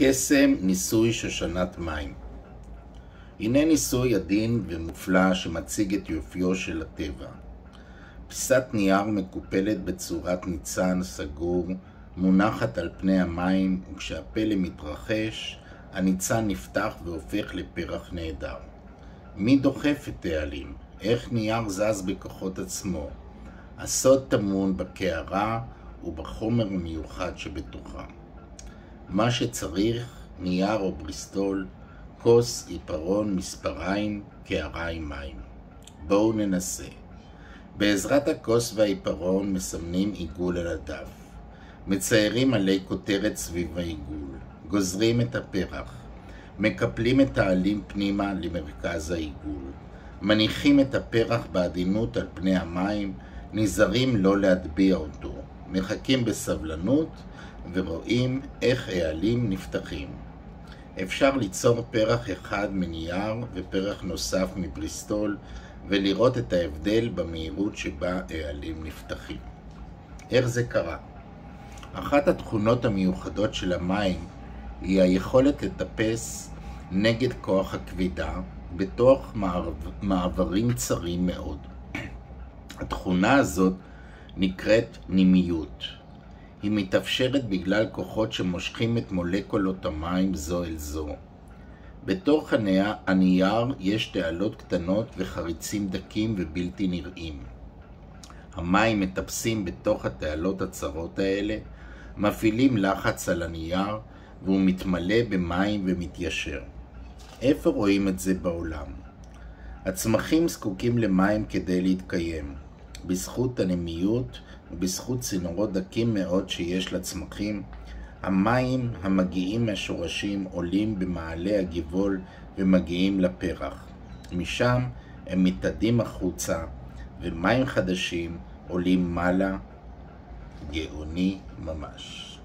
קסם ניסוי שושנת מים הנה ניסוי עדין ומופלא שמציג את יופיו של הטבע. פיסת נייר מקופלת בצורת ניצן סגור, מונחת על פני המים, וכשהפלא מתרחש, הניצן נפתח והופך לפרח נהדר. מי דוחף את העלים? איך נייר זז בכוחות עצמו? הסוד טמון בקערה ובחומר המיוחד שבתוכה. מה שצריך, נייר או בריסטול, כוס, עיפרון, מספריים, קערה עם מים. בואו ננסה. בעזרת הכוס והעיפרון מסמנים עיגול על הדף. מציירים עלי כותרת סביב העיגול. גוזרים את הפרח. מקפלים את העלים פנימה למרכז העיגול. מניחים את הפרח בעדינות על פני המים, נזהרים לא להטביע אותו. מחכים בסבלנות ורואים איך העלים נפתחים. אפשר ליצור פרח אחד מנייר ופרח נוסף מבריסטול ולראות את ההבדל במהירות שבה העלים נפתחים. איך זה קרה? אחת התכונות המיוחדות של המים היא היכולת לטפס נגד כוח הכבידה בתוך מעברים צרים מאוד. התכונה הזאת נקראת נימיות. היא מתאפשרת בגלל כוחות שמושכים את מולקולות המים זו אל זו. בתוך הנייר יש תעלות קטנות וחריצים דקים ובלתי נראים. המים מטפסים בתוך התעלות הצרות האלה, מפעילים לחץ על הנייר והוא מתמלא במים ומתיישר. איפה רואים את זה בעולם? הצמחים זקוקים למים כדי להתקיים. בזכות הנמיות ובזכות צינורות דקים מאוד שיש לצמחים, המים המגיעים מהשורשים עולים במעלה הגבעול ומגיעים לפרח. משם הם מתאדים החוצה, ומים חדשים עולים מעלה, גאוני ממש.